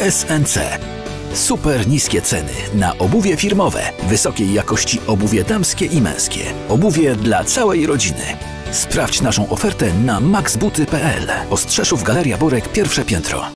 SNC. Super niskie ceny na obuwie firmowe, wysokiej jakości obuwie damskie i męskie. Obuwie dla całej rodziny. Sprawdź naszą ofertę na maxbuty.pl. Ostrzeszów Galeria Borek, pierwsze piętro.